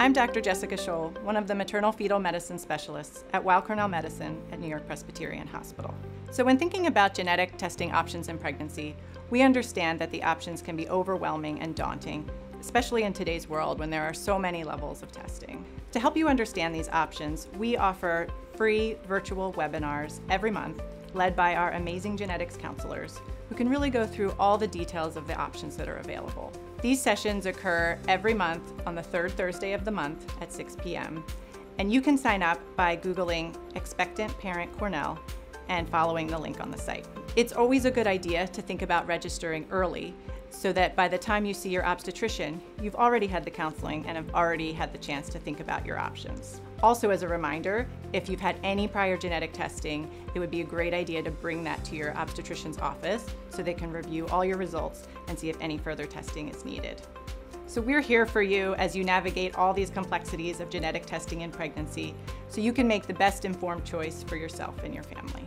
I'm Dr. Jessica Scholl, one of the maternal fetal medicine specialists at Weill Cornell Medicine at New York Presbyterian Hospital. So when thinking about genetic testing options in pregnancy, we understand that the options can be overwhelming and daunting, especially in today's world when there are so many levels of testing. To help you understand these options, we offer free virtual webinars every month led by our amazing genetics counselors who can really go through all the details of the options that are available. These sessions occur every month on the third Thursday of the month at 6 p.m. And you can sign up by Googling Expectant Parent Cornell and following the link on the site. It's always a good idea to think about registering early so that by the time you see your obstetrician, you've already had the counseling and have already had the chance to think about your options. Also, as a reminder, if you've had any prior genetic testing, it would be a great idea to bring that to your obstetrician's office so they can review all your results and see if any further testing is needed. So we're here for you as you navigate all these complexities of genetic testing in pregnancy so you can make the best informed choice for yourself and your family.